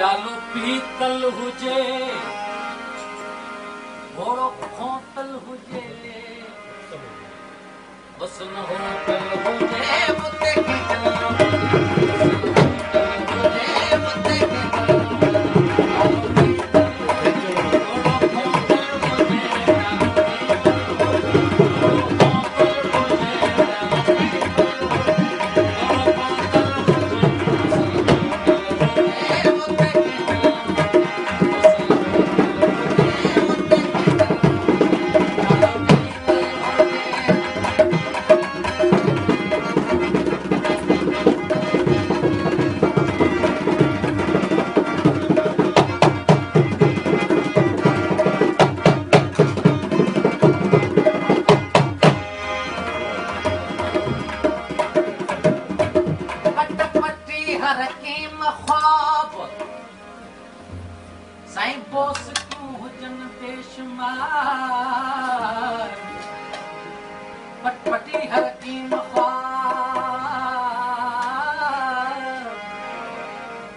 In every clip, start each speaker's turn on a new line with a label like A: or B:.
A: پيالو پيتل هجي گهوڙو کوتل هجي. هسن هوتل هجي کواب سائين بوس ڪيون هجن بيشمار پٽ پٽي هر کواب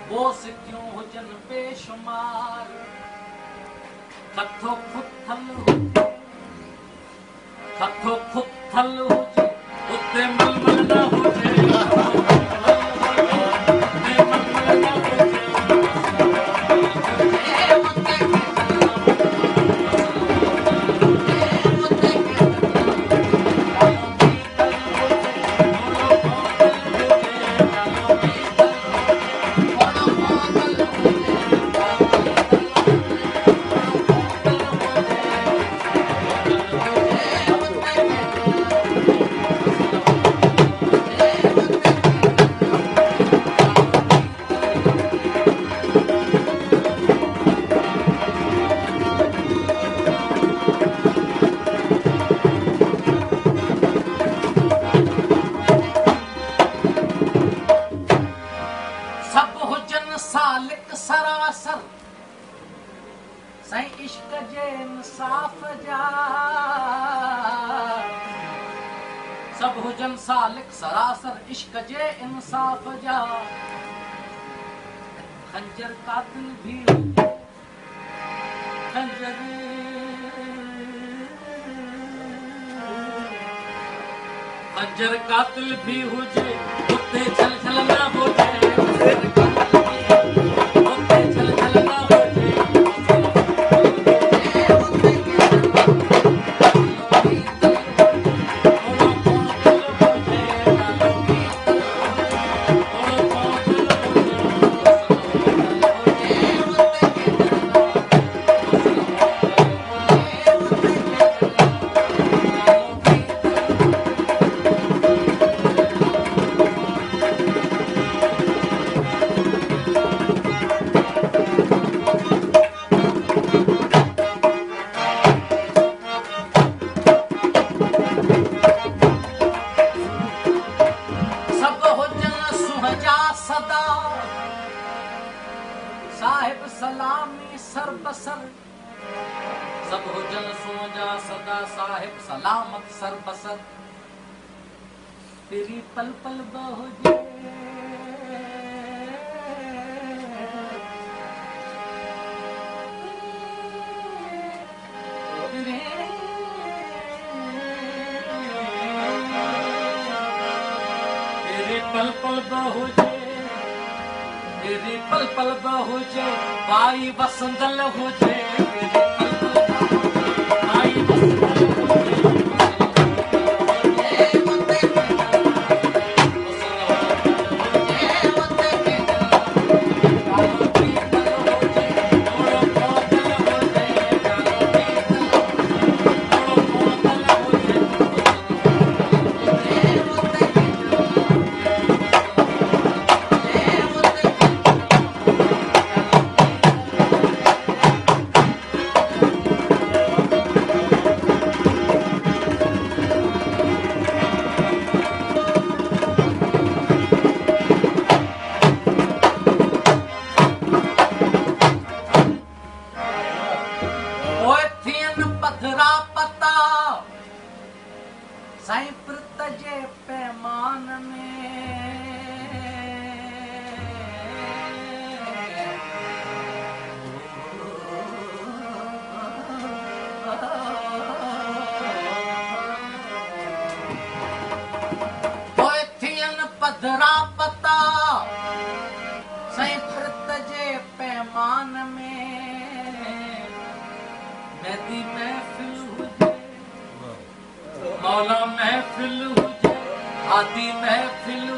A: بوس ڪيون هجن بيشمار ڪٿو کٿل ڪٿو کٿل هجي. اتي ململ نه هجي سائين عشق جي انصاف جا سڀ هجن سالڪ سراسر عشق جي انصاف جا کنجر قاتل ڀي کنجر. کنجر قاتل ڀي هجي اتي ڇل ڇل نه هجي سلامي سربسر سڀ هجن سهجا سدا صاحب سلامت سربسر تيري پل پل به هجي تيري پل پل بهجي تيري پل پل بهجي ڀائي وسندل هجي تيري پل پل بهجي، وسندل پڌرا پتا سائين فرت جي پيمان ۾. مهندي محفل هجي مولا محفل هجي آدي محفل